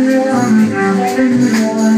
I'm not